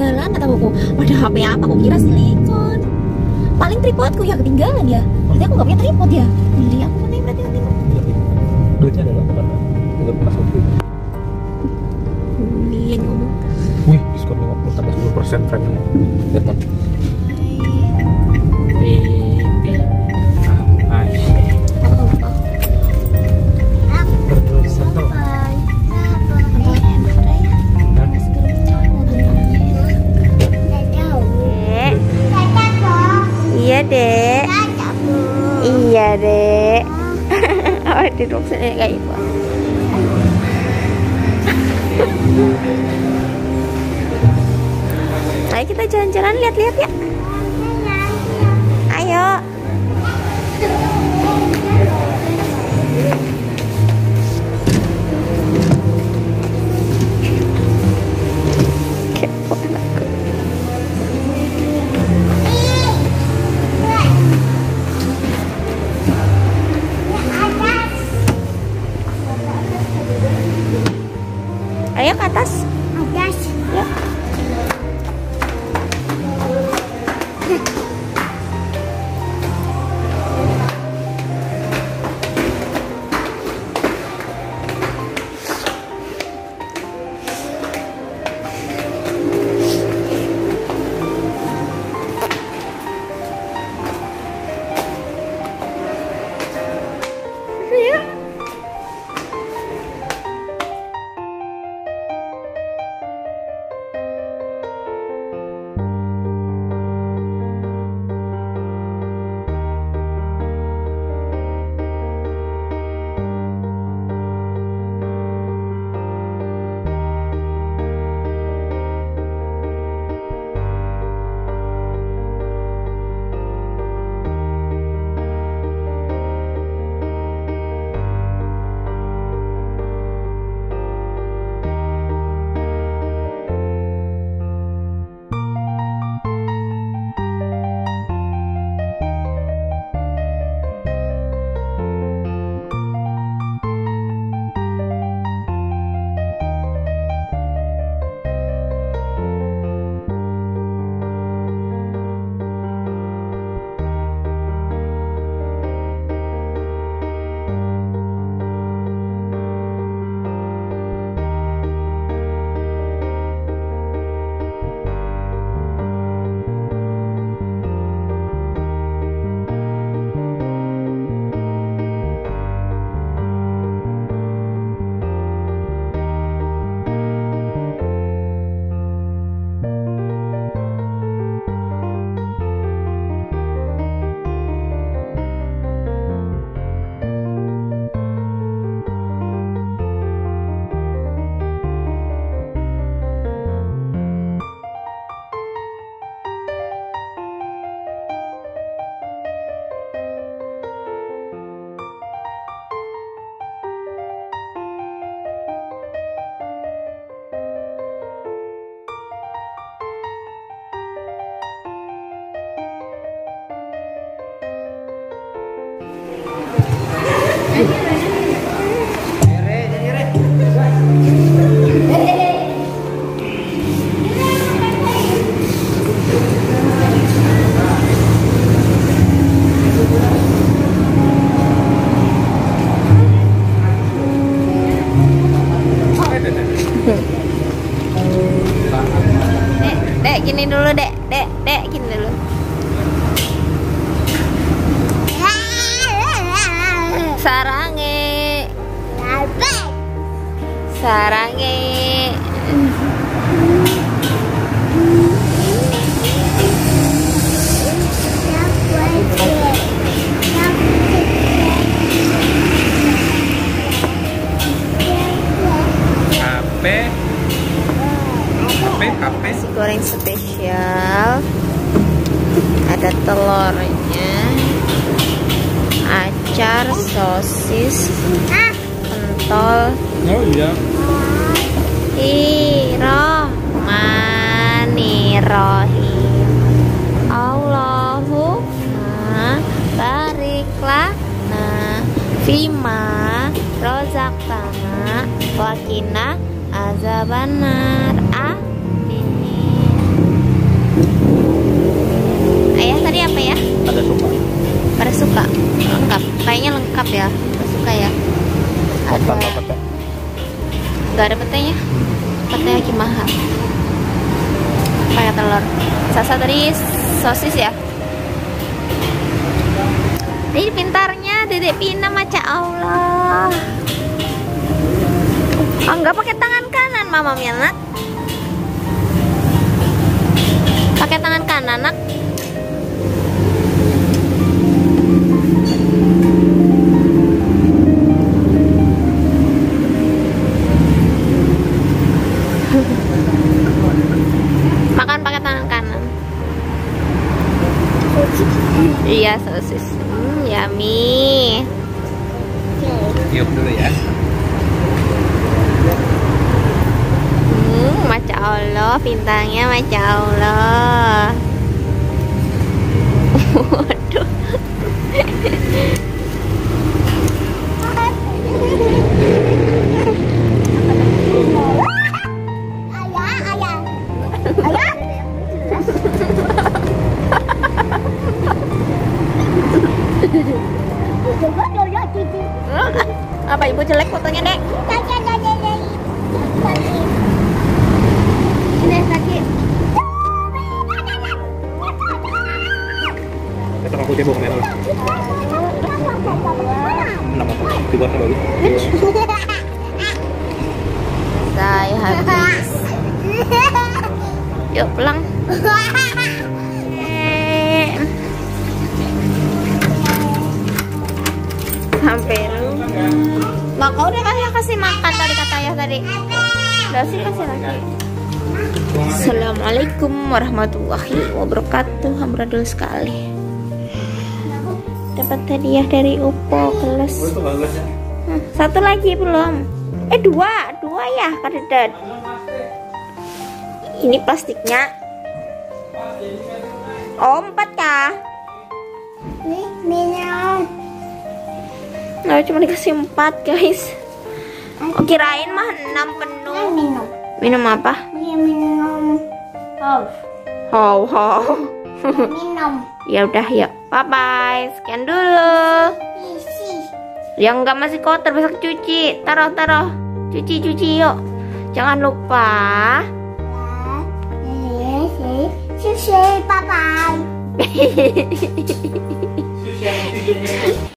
ketinggalan kata aku pada HP apa? Aku kira silikon. Paling tripodku ya ketinggalan ya. Berarti aku nggak punya tripod ya? Beli aku mana yang berarti nanti duitnya adalah bukan untuk masuk beli ngomong. Wih diskon 50 tambah 10 persen frame lihat Iya dek. Oh duduk sini kayak ibu Ayo kita jalan-jalan lihat-lihat ya atas. Dek, dek gini dulu dek, dek, dek gini dulu. Sarange, sarange. Nasi goreng spesial. Ada telurnya. Acar, sosis, pentol, oh iya Bismillahirrahmanirrahim. Allahumma barik lana fima rozaqtana wa qina ya. Suka ya. Ada nggak ada ya pete lagi mahal. Pakai telur. Sasa tadi sosis ya? Ini pintarnya dedek Pina maca Allah. Oh, nggak pakai tangan kanan mama nak pakai tangan kanan nak. Iya sosis. Hmm, yummy. Yuk dulu ya. hmm, masya Allah bintangnya masya Allah jelek fotonya dek ini sakit Kita aku cebok kamera lah. Nama apa? Tiga bagus. saya habis yuk pulang rumah kau udah kasih kasih makan tadi kata ayah tadi. Udah sih kasih lagi. Assalamualaikum warahmatullahi wabarakatuh. Amradul sekali. Dapat hadiah dari Upo kelas. Hmm, satu lagi belum. Eh dua. Dua ya kadedat ini plastiknya. Oh empat ya Nah, cuma dikasih empat guys. Oh, kirain mah 6 penuh. Minum. Minum apa? Iya, minum. Oh. Oh oh. Minum. ya udah ya. Bye bye. Sekian dulu. Yang enggak masih kotor besok cuci. Taruh, taruh. Cuci, cuci yuk. Jangan lupa. Bye bye.